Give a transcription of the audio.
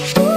Oh.